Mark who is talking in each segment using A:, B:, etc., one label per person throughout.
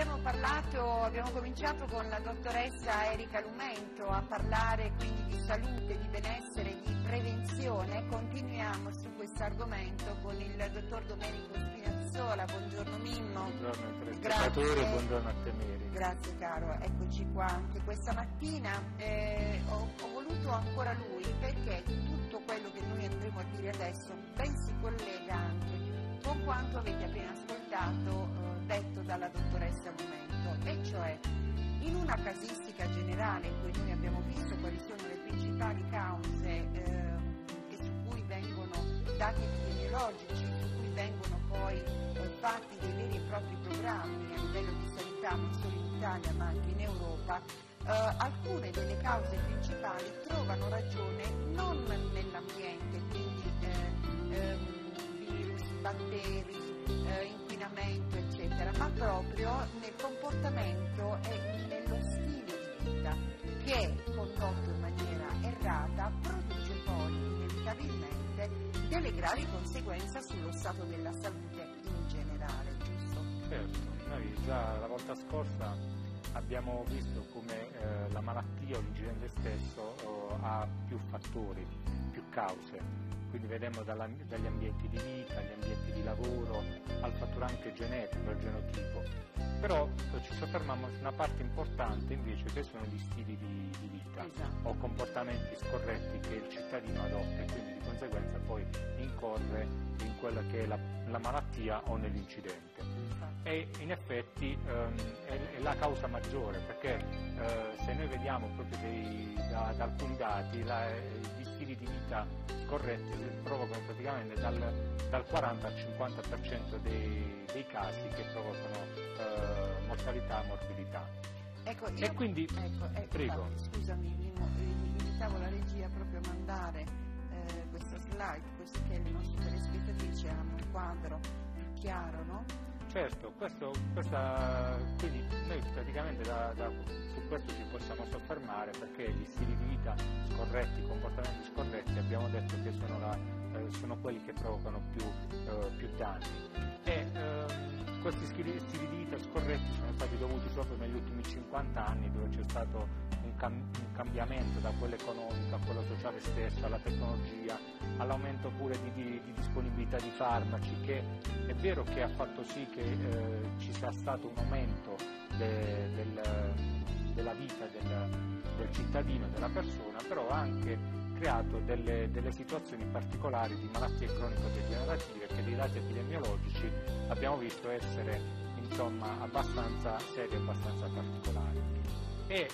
A: abbiamo parlato, abbiamo cominciato con la dottoressa Erika Lumento a parlare quindi di salute, di benessere, di prevenzione. Continuiamo su questo argomento con il dottor Domenico Spinazzola. Buongiorno Mimmo.
B: Buongiorno ai telespettatori, buongiorno a te Meri.
A: Grazie caro, eccoci qua anche questa mattina. Eh, ho, ho voluto ancora lui perché tutto quello che noi andremo a dire adesso ben si collega anche con quanto avete appena ascoltato eh, detto dalla dottoressa Momento, e cioè in una casistica generale in cui noi abbiamo visto quali sono le principali cause eh, e su cui vengono dati epidemiologici, su cui vengono poi eh, fatti dei veri e propri programmi a livello di sanità non solo in Italia ma anche in Europa, eh, alcune delle cause principali trovano ragione non nell'ambiente, quindi eh, ehm, batteri, eh, inquinamento, eccetera, ma proprio nel comportamento e nello stile di vita che, condotto in maniera errata, produce poi inevitabilmente delle gravi conseguenze sullo stato della salute in generale, giusto?
B: Certo, noi già la volta scorsa abbiamo visto come eh, la malattia o l'incidente stesso oh, ha più fattori, più cause quindi vedremo dalla, dagli ambienti di vita, gli ambienti di lavoro, al fattore anche genetico, al genotipo. Però eh, ci soffermiamo su una parte importante invece che sono gli stili di, di vita esatto. o comportamenti scorretti che il cittadino adotta e quindi di conseguenza poi incorre in quella che è la, la malattia o nell'incidente. E in effetti ehm, è, è, la causa maggiore perché eh, se noi vediamo proprio dei, da, da, alcuni dati la, gli stili di vita scorretti provocano praticamente dal, dal 40 al 50% dei, dei, casi che provocano eh, mortalità e morbidità.
A: Ecco, io, e quindi, ecco, ecco, prego. Scusami, invitavo la regia proprio a mandare eh, questa slide, questo che le nostre telespettatrici hanno un quadro più chiaro, no?
B: Certo, questo, questa, quindi noi praticamente da, da, su questo ci possiamo soffermare perché gli stili di vita scorretti, i comportamenti scorretti abbiamo detto che sono, la, eh, sono quelli che provocano più, eh, più danni. E, ehm, questi stili, di vita scorretti sono stati dovuti proprio negli ultimi 50 anni dove c'è stato cam, un cambiamento da quello economico a quello sociale stesso, alla tecnologia, all'aumento pure di, di, di, disponibilità di farmaci, che è vero che ha fatto sì che eh, ci sia stato un aumento de, del, della vita del, del, cittadino, della persona, però ha anche creato delle, delle situazioni particolari di malattie cronico-degenerative che dei dati epidemiologici abbiamo visto essere insomma, abbastanza serie abbastanza particolari. E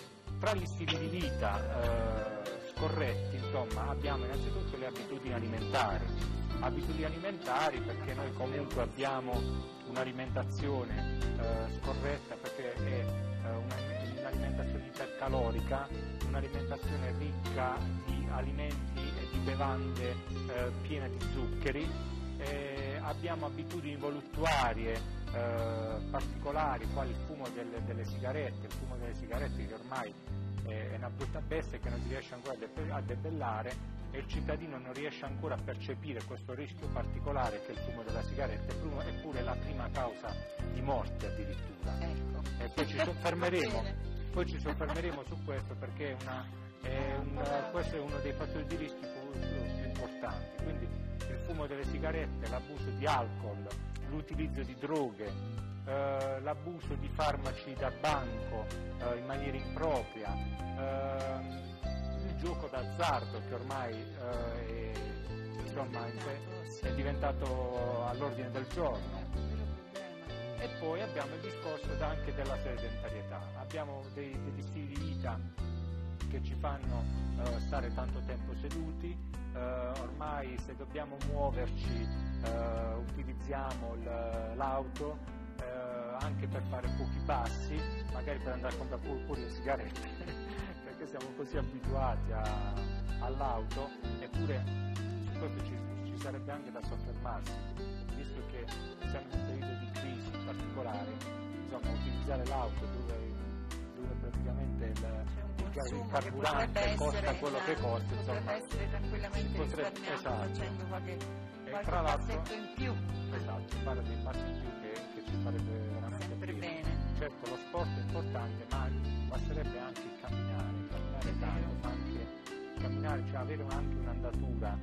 B: tra gli stili di vita eh, scorretti insomma, abbiamo innanzitutto le abitudini alimentari, abitudini alimentari perché noi comunque abbiamo un'alimentazione eh, scorretta perché è eh, un'alimentazione ipercalorica, un'alimentazione ricca di alimenti e di bevande eh, piene di zuccheri, abbiamo abitudini voluttuarie eh, particolari quali il fumo delle, delle sigarette, il fumo delle sigarette che ormai è una brutta bestia che non si riesce ancora a debellare e il cittadino non riesce ancora a percepire questo rischio particolare che è il fumo della sigaretta, eppure è la prima causa di morte addirittura. Ecco. E poi ci soffermeremo, poi ci soffermeremo su questo perché è una, è un, questo è uno dei fattori di rischio più, più importanti. Quindi il fumo delle sigarette, l'abuso di alcol, l'utilizzo di droghe, eh, l'abuso di farmaci da banco eh, in maniera impropria, eh, il gioco d'azzardo che ormai eh, è, insomma, è diventato all'ordine del giorno. E poi abbiamo il discorso anche della sedentarietà, abbiamo dei, degli stili di vita che ci fanno uh, stare tanto tempo seduti, uh, ormai se dobbiamo muoverci uh, utilizziamo l'auto, anche per fare pochi passi, magari per andare a comprare pure, pure le sigarette, perché siamo così abituati all'auto, eppure su questo ci, ci, sarebbe anche da soffermarsi, visto che siamo in un periodo di crisi particolare, insomma utilizzare l'auto dove praticamente il, il carburante costa quello che costa,
A: insomma, essere tranquillamente potrebbe, esatto. facendo qualche, qualche l'altro, in più.
B: Esatto, fare dei passi in più che, che ci farebbe veramente
A: bene.
B: Certo, sport è importante, ma basterebbe anche camminare, camminare tanto, anche camminare, cioè avere anche un'andatura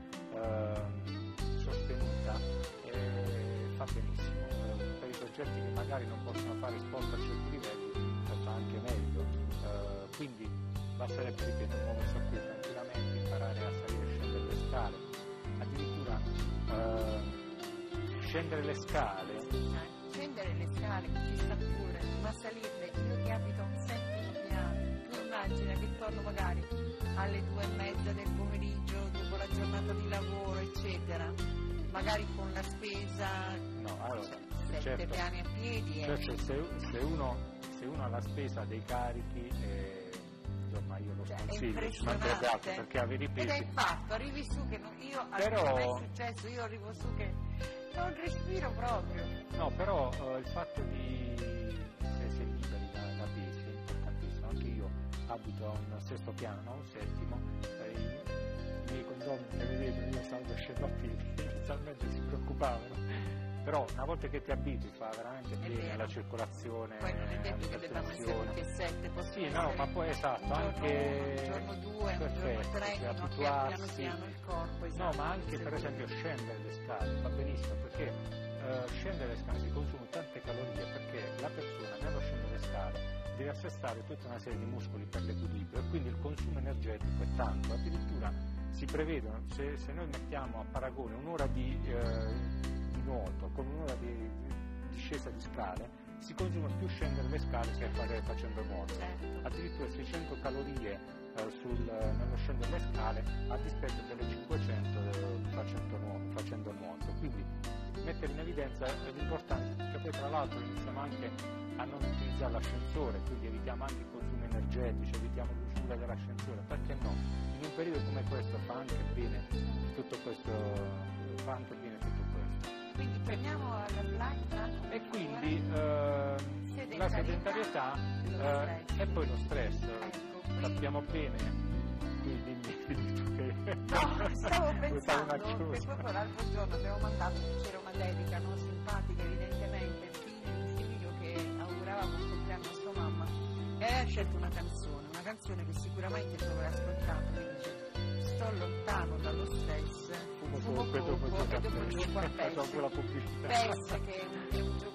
B: Per i soggetti che magari non possono fare sport a certi livelli lo fa anche meglio. Eh, quindi basterebbe ripetere muoversi qui tranquillamente, imparare a salire e scendere le scale. Addirittura eh, scendere le scale
A: scendere le scale ci sta pure, ma salirle, io che abito un settimo piano, tu immagina che torno magari alle due e mezza del pomeriggio dopo la giornata di lavoro, eccetera, magari con la spesa,
B: no, allora,
A: sette
B: certo,
A: piani a piedi. eh.
B: certo, se, se uno, se uno ha la spesa dei carichi, eh, insomma io lo
A: Cioè,
B: sconsiglio, ci mancherebbe altro perché avere i
A: Ed è
B: pesi
A: fatto, arrivi su che non- io
B: Però-
A: è successo, io arrivo su che non respiro proprio.
B: No, però eh, il fatto di se è liberi da, da pesi è importantissimo. Anche io abito a un sesto piano, non a un settimo, e i, miei condomini che vedevo io stavo scendo a piedi, inizialmente si preoccupavano. Però una volta che ti abitui fa veramente bene alla circolazione,
A: Poi non è detto che debbano essere tutti e sette,
B: Sì, no, ma poi esatto,
A: un
B: anche
A: un giorno due, un giorno
B: perfetto,
A: tre,
B: cioè,
A: fino a che piano
B: abituarsi.
A: piano il corpo.
B: No,
A: esatto,
B: ma anche per esempio scendere le scale va benissimo perché eh, scendere le scale si consumano tante calorie perché la persona nello scendere le scale deve assestare tutta una serie di muscoli per l'equilibrio e quindi il consumo energetico è tanto, addirittura si prevedono, se, se noi mettiamo a paragone un'ora di, eh, scale, si consuma più scendere le scale che fare facendo nuoto
A: Certo.
B: addirittura 600 calorie eh, sul- nello scendere le scale a dispetto delle 500 eh, facendo, nuoto, facendo nuoto. Quindi mettere in evidenza eh, l'importanza, che poi tra l'altro iniziamo anche a non utilizzare l'ascensore, quindi evitiamo anche i consumi energetici, evitiamo l'usura dell'ascensore, perché no? In un periodo come questo fa anche bene tutto questo, fa anche bene E quindi ehm, la sedentarietà eh, e poi lo stress.
A: Ecco,
B: Sappiamo bene, qui dimmi, tu che...
A: No, stavo pensando che proprio l'altro giorno abbiamo mandato, c'era una dedica non simpatica evidentemente, il figlio, che augurava buon compleanno a sua mamma. E ha scelto una canzone, una canzone che sicuramente ascoltato, che dice sto lontano dallo stress,
B: Fumo
A: fumo
B: poco dopo
A: poco
B: gioco
A: e dopo gioco a
B: PES.
A: PES che è un,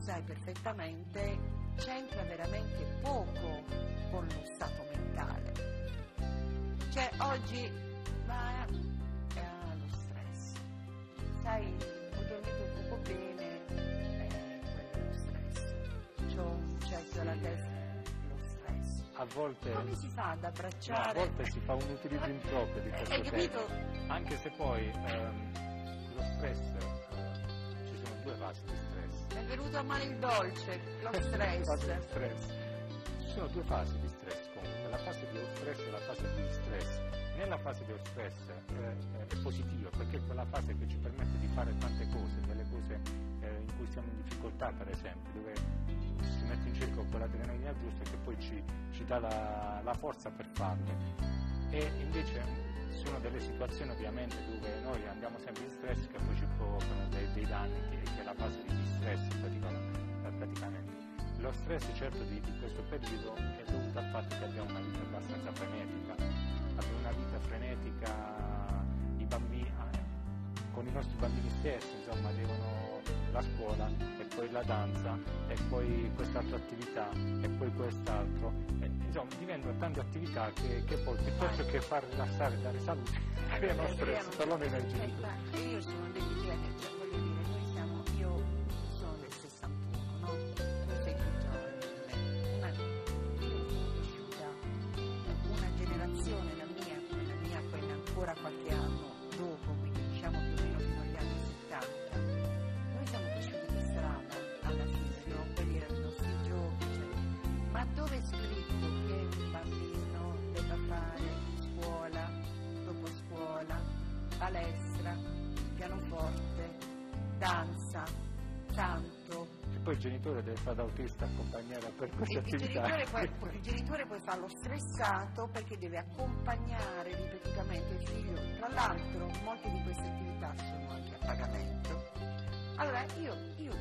A: sai perfettamente c'entra veramente poco con lo stato mentale. Cioè, oggi va ah, lo stress. Sai, ho dormito poco bene, eh, quello è lo stress. C'ho un cerchio alla testa, lo stress.
B: A volte,
A: Come si fa ad
B: no, a
A: abbracciare?
B: volte si fa un utilizzo improprio di questo
A: Hai capito?
B: termine. Anche se poi ehm, lo stress, stress.
A: Mi è venuto a male il dolce, lo stress.
B: stress. Ci sono due fasi di stress comunque, la fase di stress e la fase di stress. Nella fase di stress eh, è positivo perché è quella fase che ci permette di fare tante cose, delle cose eh, in cui siamo in difficoltà per esempio, dove si mette in circolo quell'adrenalina giusta che poi ci, ci dà la, la forza per farle. E invece sono delle situazioni ovviamente dove noi andiamo sempre in stress che poi ci provocano dei, dei danni, che, che è la fase di distress praticamente. Lo stress certo di, di questo periodo è dovuto al fatto che abbiamo una vita abbastanza frenetica, abbiamo una vita frenetica, i bambini, con i nostri bambini stessi, insomma, devono la scuola e poi la danza e poi quest'altra attività e poi quest'altro. Insomma, diventano tante attività che, che poi piuttosto che far rilassare e dare salute, creano stress, energia.
A: Esatto, e io sono dell'idea che, cioè, voglio dire, noi siamo, io sono del 61, no? Tu sei più giovane di me. Una, io sono cresciuta una generazione, la mia, quella mia, quella ancora qualche anno dopo, quindi palestra, pianoforte, danza, canto.
B: E poi il genitore deve fare da autista accompagnare per queste
A: Il
B: attività.
A: genitore, poi, il genitore poi farlo stressato perché deve accompagnare ripetutamente il figlio. Tra l'altro molte di queste attività sono anche a pagamento. Allora io, io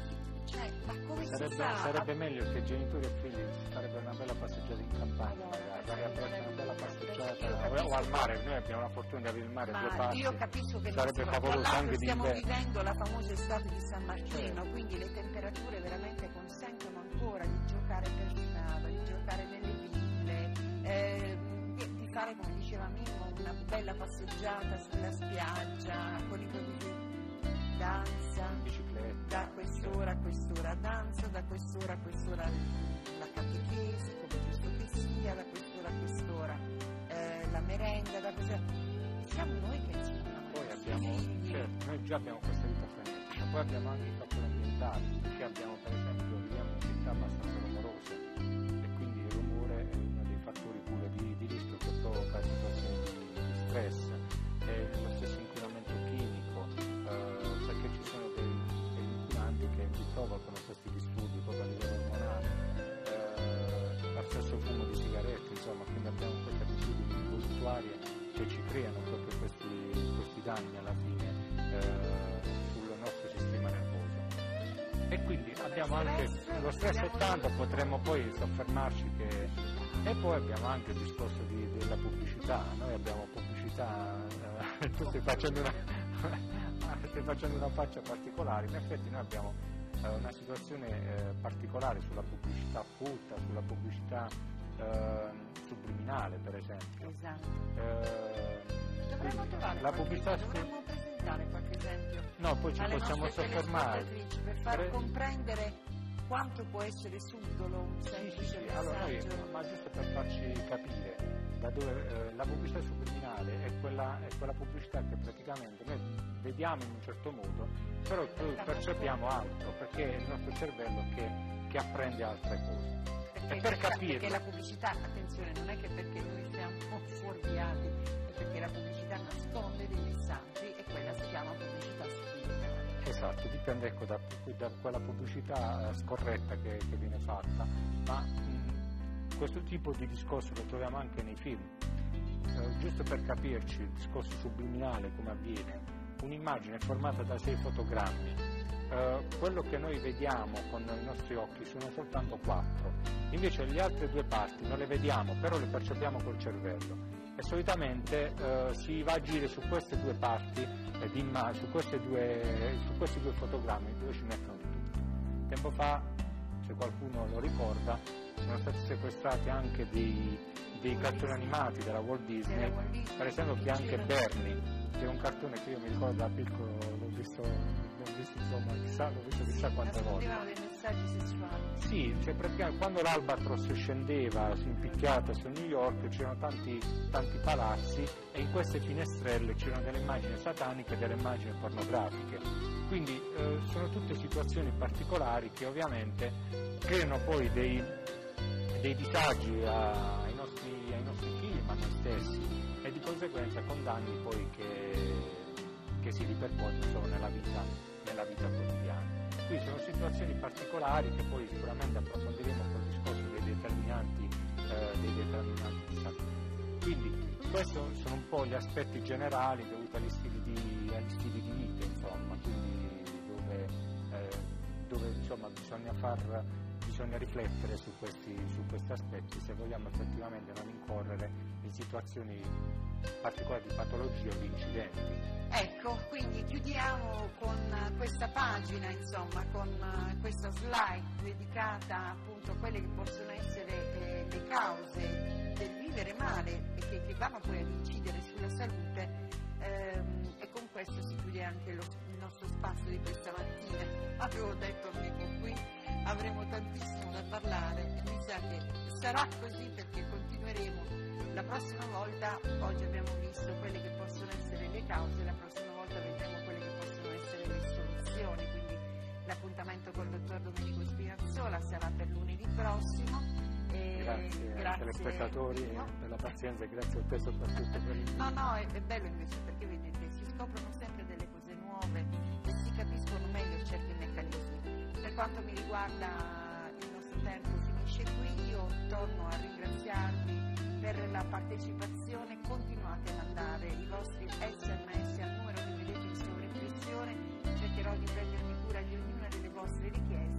A: cioè, ma come si
B: Sarebbe,
A: fa?
B: sarebbe meglio che genitori e figli si farebbero una bella passeggiata in campagna, magari, magari una bella passeggiata o- al mare, noi abbiamo la fortuna di avere il mare a due passi.
A: io capisco che
B: sarebbe favoloso anche
A: stiamo
B: d'inverno.
A: vivendo la famosa estate di San Martino,
B: Certo.
A: quindi le temperature veramente consentono ancora di giocare per strada, di giocare nelle ville, ehm, di, di fare, come diceva Mimmo, una bella passeggiata sulla spiaggia con i figli. Danza,
B: bicicletta.
A: da quest'ora a quest'ora danza, da quest'ora a quest'ora la catechesi, come giusto che sia, da quest'ora a quest'ora eh, la merenda, da quest'ora... Siamo noi che ai
B: Poi abbiamo, certo, noi già abbiamo questa vita frenetica, poi abbiamo anche i fattori ambientali, perché abbiamo per esempio, abbiamo anche lo stress è tanto, potremmo poi soffermarci che... E poi abbiamo anche il discorso di- della pubblicità, noi abbiamo pubblicità, eh, tu stai facendo una, stai facendo una faccia particolare, in effetti noi abbiamo eh, una situazione eh, particolare sulla pubblicità occulta, sulla pubblicità eh, subliminale per esempio.
A: Esatto.
B: Eh,
A: Dovremmo trovare
B: la pubblicità
A: dovremmo presentare esempio
B: No, poi ci
A: alle
B: possiamo soffermare.
A: per far
B: Pre-
A: comprendere quanto può essere subdolo un
B: Sì, sì,
A: semplice
B: sì, allora noi, ma giusto per farci capire, da dove, eh, la pubblicità subliminale è quella, è quella pubblicità che praticamente noi vediamo in un certo modo, però poi percepiamo altro, perché è il nostro cervello che, che apprende altre cose.
A: Perché,
B: E per capirlo-
A: perché la pubblicità, attenzione, non è che perché noi siamo fuorviati, è perché la pubblicità nasconde dei messaggi quella si chiama pubblicità subliminale.
B: Esatto, dipende ecco, da, da quella pubblicità eh, scorretta che, che viene fatta, ma mh, questo tipo di discorso lo troviamo anche nei film. Eh, giusto per capirci il discorso subliminale come avviene, un'immagine è formata da sei fotogrammi, eh, quello che noi vediamo con i nostri occhi sono soltanto quattro, invece le altre due parti non le vediamo, però le percepiamo col cervello e solitamente eh, si va a agire su queste due parti, su, queste due, su questi due fotogrammi dove ci mettono tutto. Tempo fa, se qualcuno lo ricorda, sono stati sequestrati anche dei, dei cartoni animati della Walt Disney, per esempio
A: che
B: Bianca e
A: c'erano-
B: Bernie, che è un cartone che io mi ricordo da piccolo, l'ho visto, l'ho visto insomma, chissà, l'ho visto chissà quante volte.
A: Messaggi sessuali.
B: Sì, cioè praticamente quando l'Albatros scendeva su impicchiata su New York c'erano tanti, tanti palazzi e in queste finestrelle c'erano delle immagini sataniche e delle immagini pornografiche. Quindi eh, sono tutte situazioni particolari che ovviamente creano poi dei, dei disagi a- ai, nostri, ai nostri figli, ma a noi stessi e di conseguenza con danni poi che, che si ripercuotono nella vita, nella vita quotidiana. Quindi sono situazioni particolari che poi sicuramente approfondiremo col discorso dei determinanti, eh, dei determinanti di salute. Quindi questi sono un po' gli aspetti generali dovuti agli stili di, agli stili di vita, insomma, dove, eh, dove insomma, bisogna, far, bisogna riflettere su questi, su questi aspetti se vogliamo effettivamente non incorrere in situazioni particolari di patologie o di incidenti.
A: Ecco, quindi chiudiamo con questa pagina, insomma, con eh, questa slide dedicata appunto a quelle che possono essere eh, le cause del vivere male e che, che vanno poi ad incidere sulla salute ehm, e con questo si chiude anche lo- il nostro spazio di questa mattina. Avevo detto amico qui avremo tantissimo da parlare e mi sa che sarà così perché continueremo. La prossima volta, oggi abbiamo visto quelle che possono essere le cause, la prossima volta vedremo quelle che possono essere le soluzioni, quindi l'appuntamento con il dottor Domenico Spinazzola sarà per lunedì prossimo E
B: Grazie, ai
A: grazie-
B: telespettatori per la pazienza e grazie a te soprattutto per il
A: No, no, è, è bello invece perché vedete, si scoprono sempre nuove e si capiscono meglio certi meccanismi. Per quanto mi riguarda il nostro tempo finisce qui, io torno a ringraziarvi per la partecipazione, continuate a mandare i vostri sms al numero che vedete in sovraimpressione, cercherò di prendermi cura di ognuna delle vostre richieste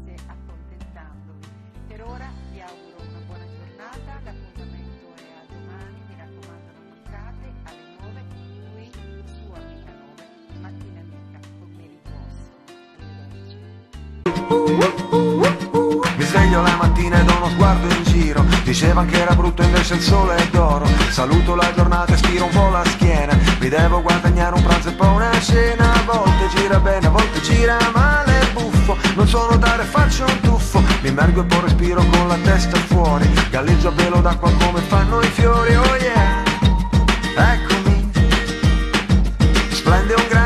A: mattina
C: e do uno sguardo in giro. Diceva che era brutto invece il sole è d'oro. Saluto la giornata e stiro un po' la schiena. Mi devo guadagnare un pranzo e poi una cena. A volte gira bene, a volte gira male buffo. Non so notare, faccio un tuffo. Mi immergo e poi respiro con la testa fuori. Galleggio a velo d'acqua come fanno i fiori Oh yeah, eccomi. Splende un grande